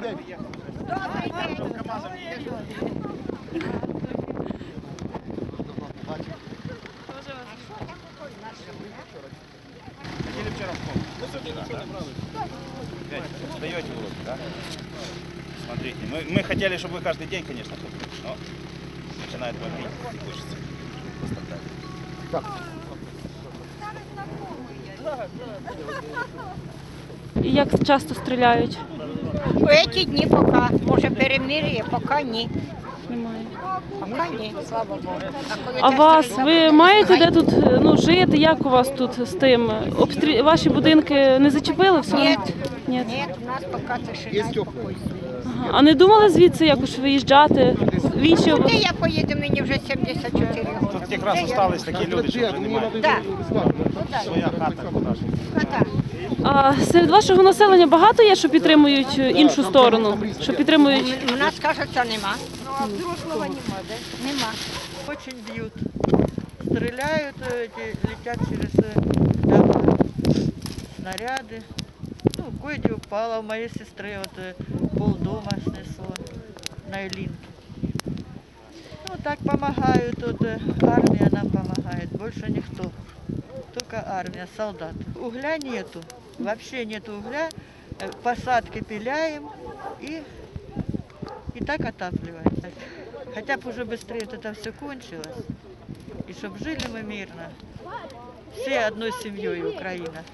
день. Ходили вчера в школу? Позавчера, да? Опять сдаете уроки, да? Смотрите, мы, мы хотели, чтобы вы каждый день, конечно, ходили, но начинает бомбить, не хочется. Просто так. І як часто стріляють? У ці дні поки, може перемир'я, поки ні. Немає. Поки ні, слава Богу. коли А вас, ви маєте де тут ну, жити? Як у вас тут з тим? Обстрі... Ваші будинки не зачепили все? Ні. Ні. Ні, у нас поки тишина Є і тепло. Ага. А не думали звідси якось виїжджати в інші області? я поїду, мені вже 74 роки. Тут якраз остались такі люди, що вже немає. Так, Своя хата куди ж. так. А серед вашого населення багато є, що підтримують е, іншу сторону? Що підтримують? У нас, кажеться, нема. Ну, а взрослого нема, де? Нема. Очень бьют. Стреляют, э, эти, летят через э, дома. снаряды. Ну, кое-где упало. У моей сестры вот э, полдома снесло на Илинке. Ну, так помогают. Вот, э, армия нам помогает. Больше никто. Только армия, солдат. Угля нету. Вообще нету угля. Э, Посадки пиляем и, и так отапливаем. Хотя бы уже быстрее вот это все кончилось. И чтобы жили мы мирно. Все одной семьей Украина.